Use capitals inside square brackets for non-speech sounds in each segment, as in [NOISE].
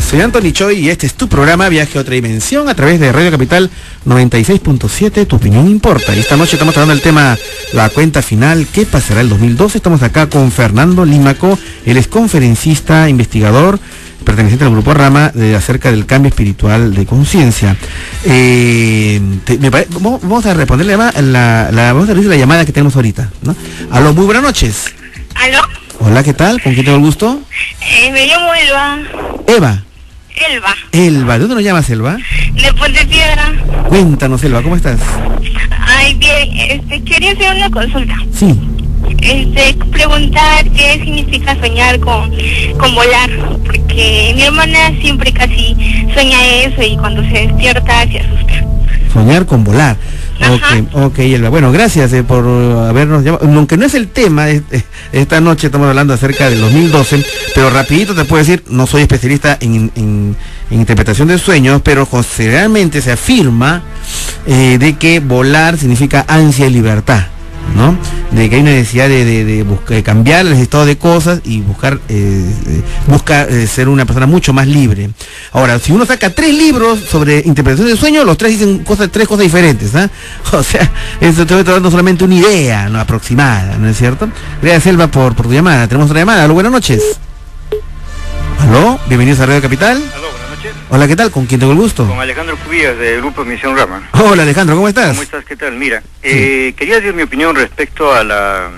Soy Anthony Choi y este es tu programa Viaje a otra dimensión a través de Radio Capital 96.7. Tu opinión importa. Y esta noche estamos hablando del tema la cuenta final. ¿Qué pasará el 2012? Estamos acá con Fernando Límaco. Él es conferencista, investigador, perteneciente al grupo Rama de acerca del cambio espiritual de conciencia. Eh, vamos a responder la la, la- vamos a la llamada que tenemos ahorita. ¿no? Aló, muy buenas noches. ¿Aló? Hola, ¿qué tal? ¿Con quién tengo el gusto? Eh, me llamo Elba. Eva. Elba. Elba, ¿de dónde nos llamas, Elba? De Puente Piedra. Cuéntanos, Elba, ¿cómo estás? Ay, bien. Este, quería hacer una consulta. Sí. Este, preguntar qué significa soñar con, con volar. Porque mi hermana siempre casi sueña eso y cuando se despierta se asusta. Soñar con volar. Ok, ok, Elba. Bueno, gracias eh, por uh, habernos llamado. Aunque no es el tema, eh, esta noche estamos hablando acerca del 2012, pero rapidito te puedo decir, no soy especialista en, en- en interpretación de sueños, pero generalmente se afirma eh, de que volar significa ansia y libertad. ¿No? De que hay una necesidad de, de- de buscar- de cambiar el estado de cosas y buscar eh, eh, busca eh, ser una persona mucho más libre. Ahora, si uno saca tres libros sobre interpretación del sueño, los tres dicen cosas, tres cosas diferentes, ¿ah? [LAUGHS] O sea, eso te estoy dando solamente una idea, ¿no? aproximada, ¿no es cierto? Gracias, Elba, por, por tu llamada. Tenemos otra llamada. Aló, buenas noches. Aló, bienvenidos a Radio Capital. Hola, ¿qué tal? ¿Con quién tengo el gusto? Con Alejandro Cubillas del Grupo Misión Rama. Hola, Alejandro, ¿cómo estás? ¿Cómo estás? ¿Qué tal? Mira, eh, quería decir mi opinión respecto a la,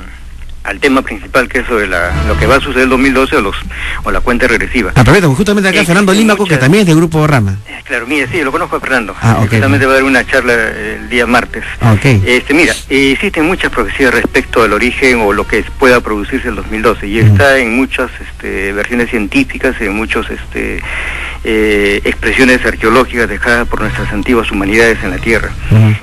al tema principal que es sobre la, lo que va a suceder el 2012 o, los, o la cuenta regresiva. Ah, perfecto, justamente acá Existen Fernando Límaco, que muchas- también es del grupo Rama. Eh, Claro, mire, sí, lo conozco a Fernando. Ah, ok. Justamente va a dar una charla eh, el día martes. Ah, ok. Este, mira, eh, existen muchas profecías respecto al origen o lo que pueda producirse el 2012 y Mm. está en muchas este, versiones científicas, en muchas este, eh, expresiones arqueológicas dejadas por nuestras antiguas humanidades en la Tierra.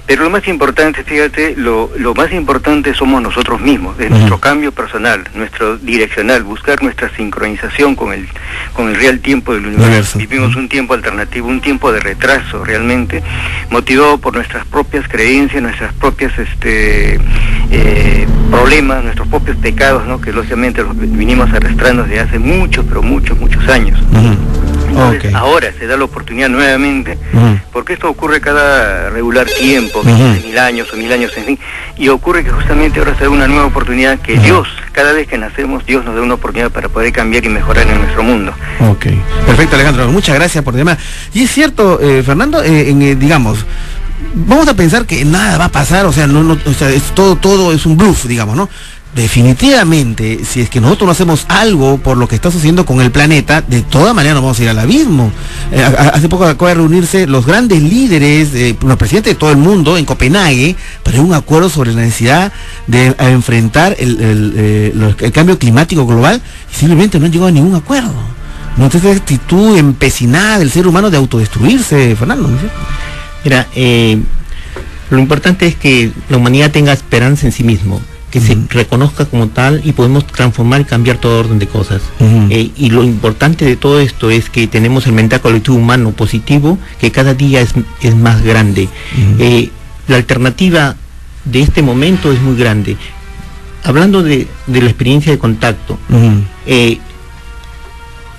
Pero lo más importante, fíjate, lo, lo más importante somos nosotros mismos, es nuestro cambio personal, nuestro direccional, buscar nuestra sincronización con el, con el real tiempo del universo. Universo. Vivimos un tiempo alternativo, un tiempo de retraso realmente, motivado por nuestras propias creencias, nuestras propias este, eh, problemas, nuestros propios pecados, ¿no? que lógicamente los vinimos arrastrando desde hace muchos, pero muchos, muchos años. Ahora se da la oportunidad nuevamente, porque esto ocurre cada regular tiempo, Ujú. quince mil años o mil años en fin, y ocurre que justamente ahora se da una nueva oportunidad que. Dios, cada vez que nacemos, Dios nos da una oportunidad para poder cambiar y mejorar en nuestro mundo. Ok, perfecto Alejandro, muchas gracias por llamar. Y es cierto, eh, Fernando, eh, en, eh, digamos, vamos a pensar que nada va a pasar, o sea, no, no, o sea, es todo, todo es un bluff, digamos, ¿no? Definitivamente, si es que nosotros no hacemos algo por lo que está sucediendo con el planeta, de todas maneras nos vamos a ir al abismo. Eh, hace poco acaba de reunirse los grandes líderes, eh, los presidentes de todo el mundo en Copenhague, para un acuerdo sobre la necesidad de eh, enfrentar el, cambio climático global y simplemente no han llegado a ningún acuerdo. No es esa actitud empecinada del ser humano de autodestruirse, Fernando. Mira, lo importante es que la humanidad tenga esperanza en sí mismo, que se reconozca como tal y podemos transformar y cambiar todo orden de cosas. Eh, y lo importante de todo esto es que tenemos el mental colectivo humano positivo que cada día es, es más grande. Eh, la alternativa de este momento es muy grande. Hablando de, de la experiencia de contacto, eh,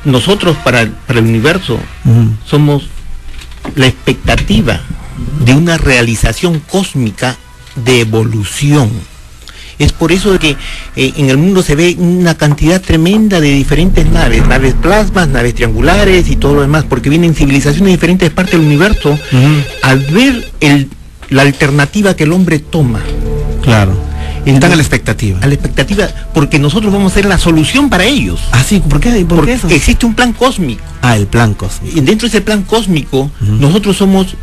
nosotros para, para el universo somos la expectativa de una realización cósmica de evolución. Es por eso que eh, en el mundo se ve una cantidad tremenda de diferentes naves, naves plasmas, naves triangulares y todo lo demás, porque vienen civilizaciones de diferentes partes del universo al ver el- la alternativa que el hombre toma. Claro. Están a la expectativa. A la expectativa, porque nosotros vamos a ser la solución para ellos. Ah, sí, ¿por qué? ¿Por porque qué eso? existe un plan cósmico. Ah, el plan cósmico. Y dentro de ese plan cósmico, nosotros somos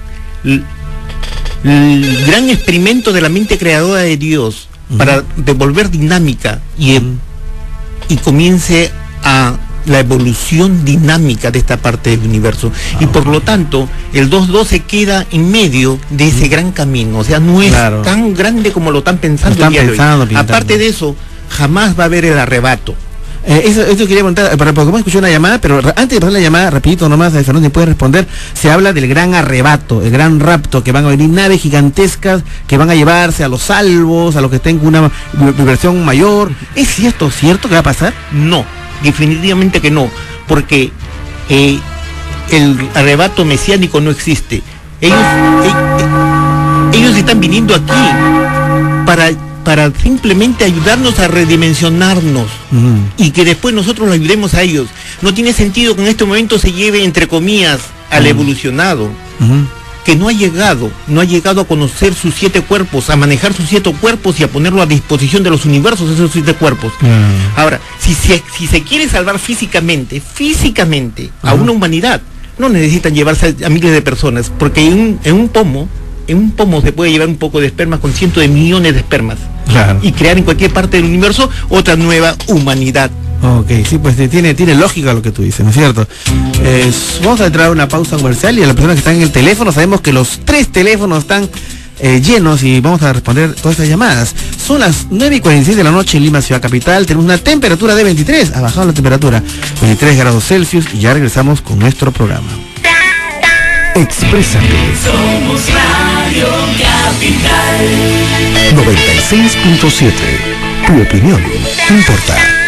el gran experimento de la mente creadora de Dios Para devolver dinámica y, Ujú. y comience a la evolución dinámica de esta parte del universo. Y por lo tanto, el 2.12 queda en medio de ese gran camino. O sea, no es Claro. tan grande como lo están pensando. Lo están el día de hoy. pensando, pintando. Aparte de eso, jamás va a haber el arrebato. Eh, eso, quería preguntar, eh, para- porque hemos escuchado una llamada, pero antes de pasar la llamada, rapidito nomás, eh, Fernando, si puede responder, se habla del gran arrebato, el gran rapto, que van a venir naves gigantescas que van a llevarse a los salvos, a los que con una vi- vibración mayor. ¿Es cierto, cierto que va a pasar? No, definitivamente que no, porque eh, el arrebato mesiánico no existe. Ellos, ellos están viniendo aquí para, para simplemente ayudarnos a redimensionarnos y que después nosotros los ayudemos a ellos. No tiene sentido que en este momento se lleve, entre comillas, al evolucionado, que no ha llegado, no ha llegado a conocer sus siete cuerpos, a manejar sus siete cuerpos y a ponerlo a disposición de los universos, esos siete cuerpos. Ahora, si se, si se quiere salvar físicamente, físicamente, a una humanidad, no necesitan llevarse a, miles de personas, porque en un, en un pomo, en un pomo se puede llevar un poco de esperma con cientos de millones de espermas Claro. y crear en cualquier parte del universo otra nueva humanidad. Ok, sí, pues tiene, tiene lógica lo que tú dices, ¿no es cierto? Eh, vamos a entrar a una pausa comercial y a las personas que están en el teléfono, sabemos que los tres teléfonos están eh, llenos y vamos a responder todas estas llamadas. Son las 9 y 46 de la noche en Lima, Ciudad Capital. Tenemos una temperatura de 23, ha bajado la temperatura, 23 grados Celsius y ya regresamos con nuestro programa. Exprésate. Somos Radio Capital. 96.7. Tu opinión importa.